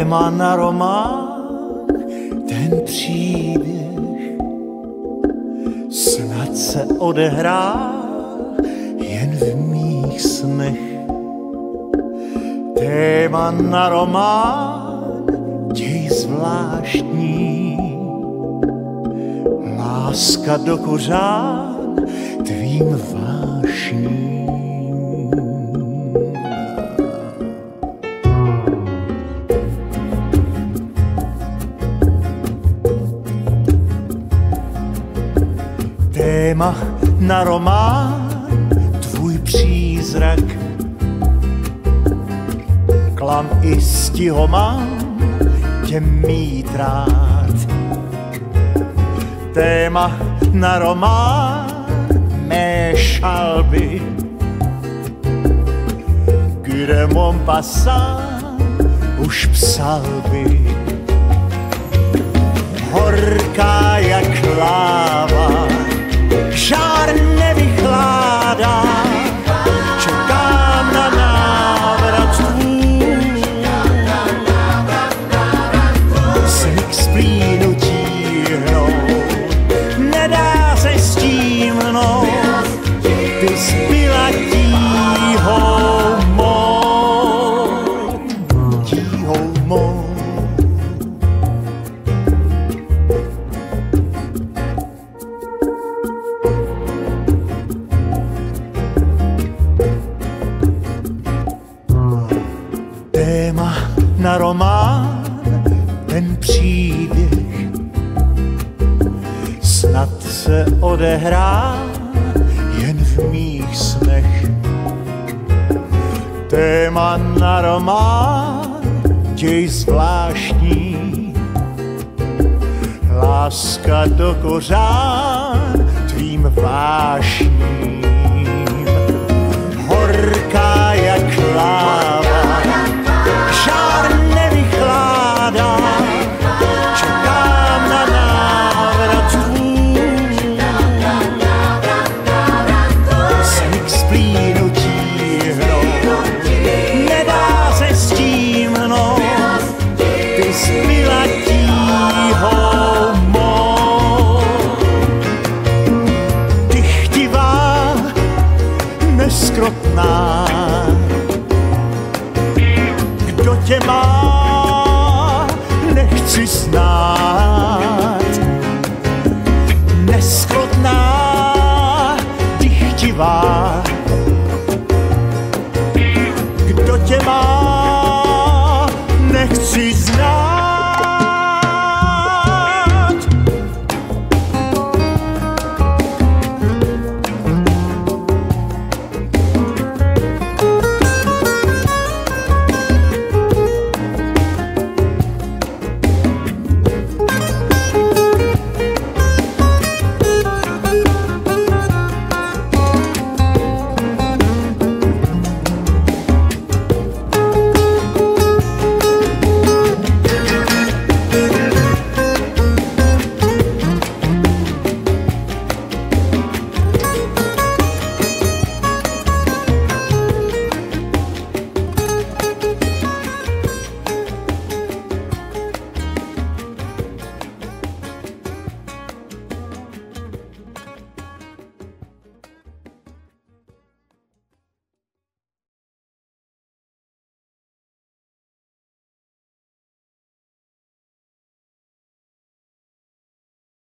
téma na román, ten příběh snad se odehrá jen v mých snech. Téma na román, děj zvláštní, láska do kořán tvým vášním. Téma na román, tvůj přízrak. Klam i stiho mám tě mít rád. Téma na román, mé šalby, kde mon už psal by. Horká jak láva, téma na román, ten příběh snad se odehrá jen v mých snech. Téma na román, děj zvláštní, láska do kořán tvým vášním. Ty zbyla tíhou mou. Ty chtivá, neskrotná, kdo tě má, nechci znát. Neskrotná, dychtivá,